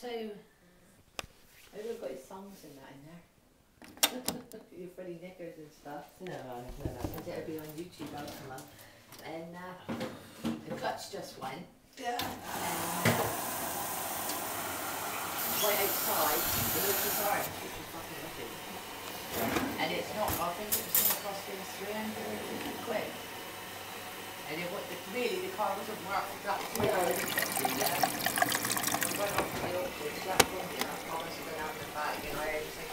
too. Maybe we've got his songs in that in there. Your Freddie Knickers and stuff. No, no, no. Because it'll be on YouTube out come up. And uh, the clutch just went. Yeah. Right outside, the local garage, which is fucking wicked. And it's not, I think it was gonna cost him three hundred and fifty quid. And it was, really, the car wasn't worth that three hundred and fifty, yeah. I like,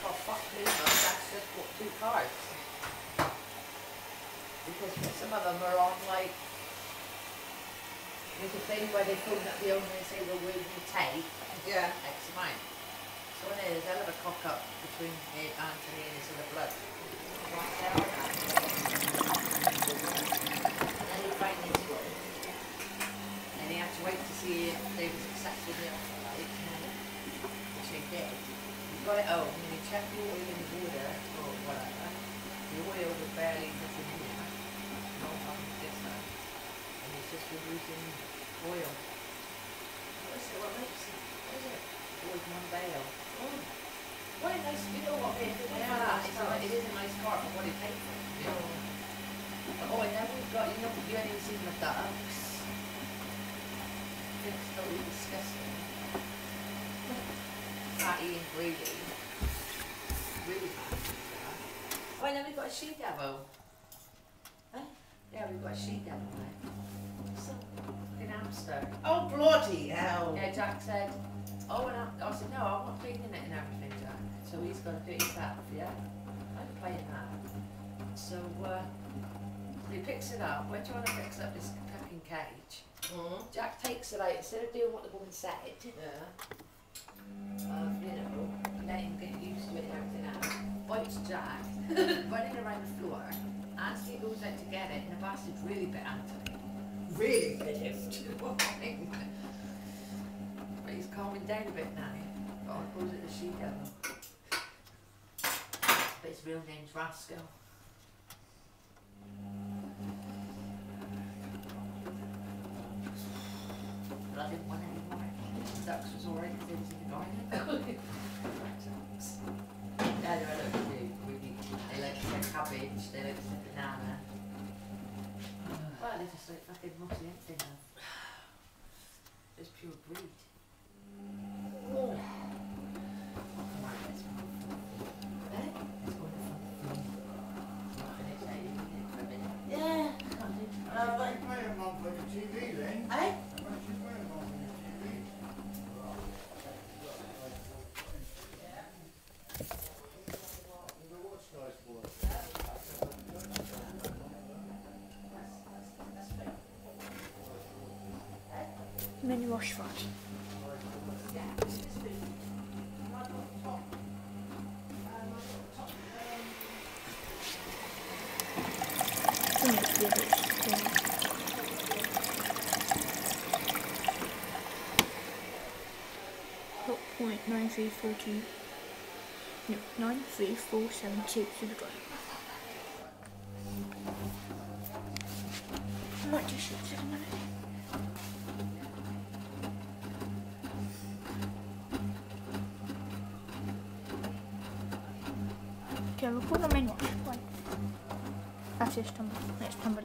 oh fuck me, just two. Because some of them are on like, there's a thing where they phone up the owner and say, well, will you take Yeah. X amount. So when there's a hell of a cock up between Anthony and his other blood. Right there on that. And then he finally did it. And he had to wait to see if they was accepting the offer, like, you know, which they did. It home oh, and he checked the oil in the water or whatever. The oil was barely in it. No fucking. And he's just losing oil. What is it? What makes it? What is it? Always one bale. Oh. What a nice, you know what, it, yeah, it's a, it is a nice car for what it paid for. You know? Oh, oh and then we've got, you know, you haven't even seen my ducks. It's totally disgusting. Fatty and greedy. Really bad. Oh, and then we've got a she devil. Huh? Yeah, we've got a she devil now. Some fucking hamster. Oh bloody hell! Yeah, Jack said, oh, and I, I said, no, I'm not cleaning it and everything, Jack. So he's going to do it himself, yeah? I'm playing that. So, uh, he picks it up. We're trying to fix up this fucking cage. Mm. Jack takes it out, instead of doing what the woman said, Yeah. Um, you know, him get used to it and everything else, bites Jack, running around the floor. Anthony goes out to get it, and the bastard's really bit Anthony. Really bit him. But he's calming down a bit now. But I calls it the she devil. But his real name's Rascal. But I didn't want any more. Ducks was alright because they was in the garden. yeah, they were like really, really, they like the cabbage, they like the banana. Well, they just like fucking mossy empty now. It's pure greed. Oh. Come on, let's move. Eh? Let's go to the Finish that, you need it for a minute. Yeah. can't do- Uh, they play them on for the TV then. Eh? They should play them on for the TV. The watch guys for it. Mini wash that. I think it's the other thing. Hot point nine three four two. No, nine three four seven two. Might just shoot a minute. Okay, we'll put them in wash. Right. That's this time. Next time,